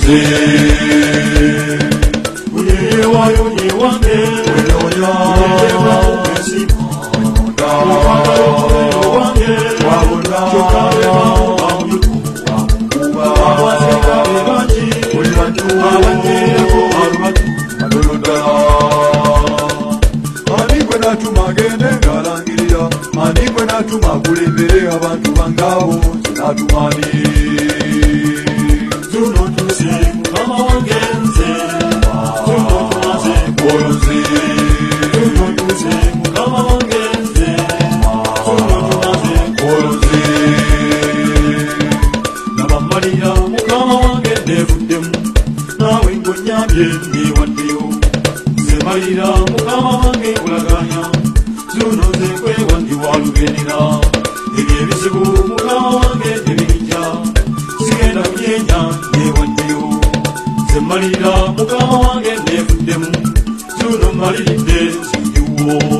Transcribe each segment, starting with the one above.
kunze mani kwenatuma kulembere abantu bangawo zinatumani nyambye neewaddeyo zemalira mukama wange kulaganya zuno zenkwewa ndi walugendera ebyo ebizibu mukama wange tebirijja sigenda kuyenya neewaddeyo zemalira mukama wange neevuddemu zuno maliridde zindiwo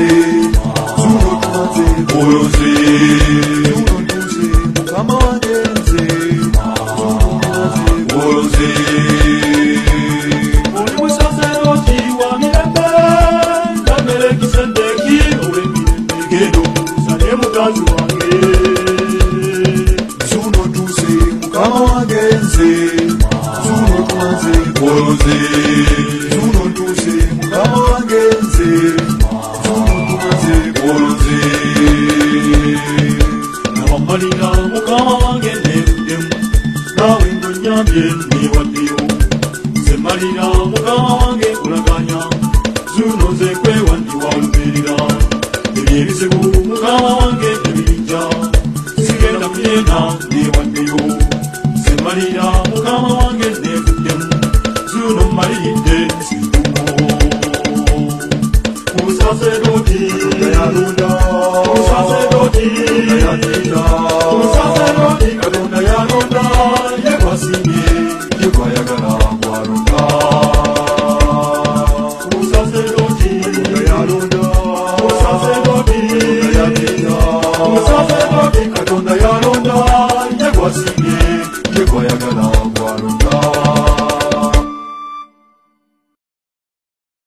Muyoze, Zuro Kumate, Muyoze, Zuro Kumate, Mukama Wagenze, Zuro Kumate, Muyoze. Oli Musaze Oji wa Mirembe, Damele Kisendeki, Ole Mirembe Gedo, Sane Mukazu Wange. Zuro Duse, Mukama Wagenze, Zuro Kumate, malinga mukama wange nerudemu nawe ngonyambye newaddewo nze malinga mukama wange kulaganya zuno nze kwewa ndi walubirira ebyo ebizibu mukama wange tebirijja sigenda kuyenda newaddeyo nze malinga mukama wange nerudemu zuno mmaliridde nsiu sacerdote, Ayarunda, tu sacerdote, Ayarunda, tu sacerdote, Kaduna Yano.